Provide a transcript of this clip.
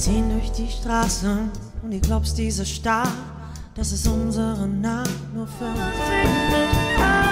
ziehen durch die Straße und ihr glaubst, diese Stadt, das ist unsere Nacht nur für uns.